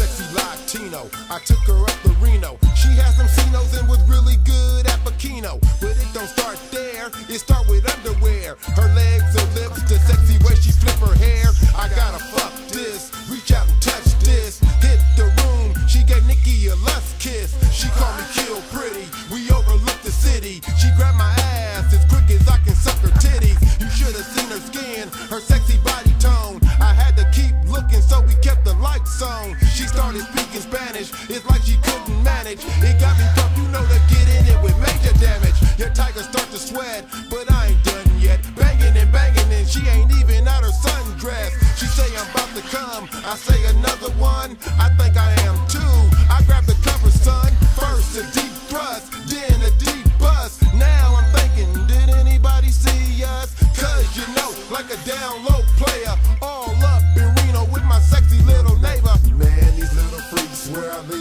sexy Latino. I took her up to Reno. She has some Cinos and was really good at Bikino. But it don't start there, it start with underwear. Her legs, her lips, the sexy way she flip her hair. I gotta fuck this, reach out Spanish, it's like she couldn't manage. It got me pumped, you know to get in it with major damage. Your tiger start to sweat, but I ain't done yet. Banging and banging, and she ain't even out her sundress. She say I'm about to come, I say another one. I think I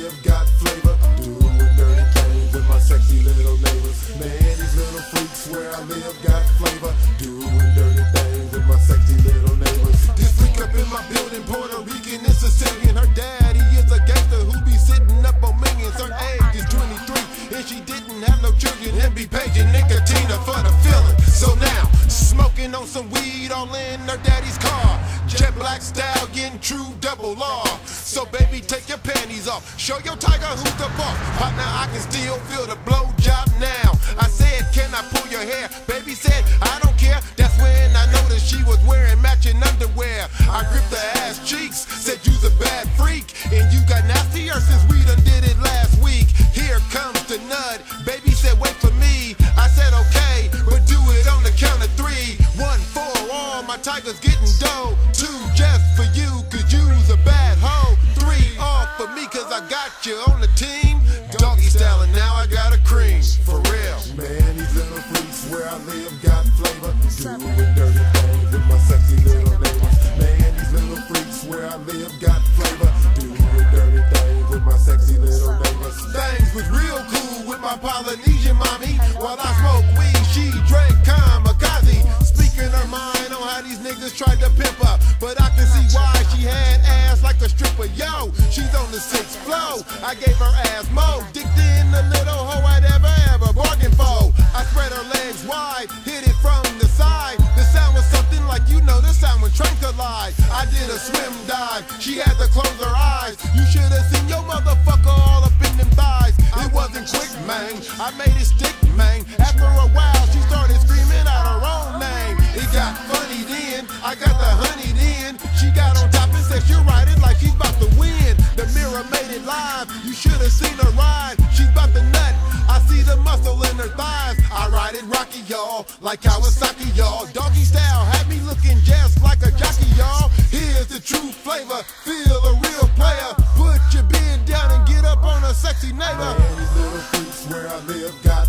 live got flavor. Doing dirty things with my sexy little neighbors. Man, these little freaks where I live got flavor. Doing smoking on some weed all in her daddy's car. Jet black style, getting true double law. So baby, take your panties off. Show your tiger who's the boss. Partner, I can still feel the blow job now. I said, can I pull your hair? Baby said, I don't care. That's when I noticed she was wearing matching underwear. I gripped her ass cheeks, said you's a bad freak. And you got nastier since we done did it last week. Here comes the nut. Baby said, wait for me. I said, all for me, cause I got you on the team. Doggy style, and now I got a cream. For real. Man, these little freaks where I live got flavor. Doing dirty things with my sexy little neighbors. Man, these little freaks where I live got flavor. Doing dirty things with my sexy little neighbors. Things was real cool with my Polynesian mommy. While I smoke weed, she drank kamikaze. Speaking her mind on how these niggas tried to pimp her. But I can see why she had ass like a stripper. Yo, she's on the sixth floor. I gave her ass mo. Dicked in the little hoe I'd ever ever bargain for. I spread her legs wide, hit it from the side. The sound was something like you know the sound when train collide. I did a swim dive. She had to close her eyes. You should have seen your motherfucker all up in them thighs. It wasn't quick, man. I made it stick, man. After a while, she started screaming out her own name. It got funny then. I got the and said ride it like she's about to win. The mirror made it live. You should have seen her ride. She's about to nut. I see the muscle in her thighs. I ride it rocky, y'all, like Kawasaki, y'all. Doggy style had me looking just like a jockey, y'all. Here's the true flavor. Feel a real player. Put your beard down and get up on a sexy neighbor. These uh. little freaks where I live got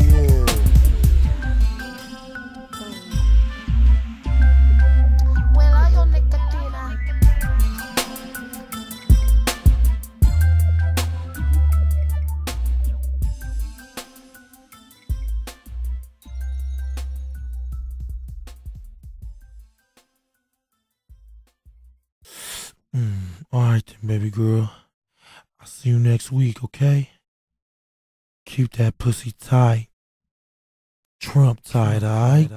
Hmm, all right, then, baby girl. I'll see you next week, okay? Keep that pussy tight. Trump tight, alright?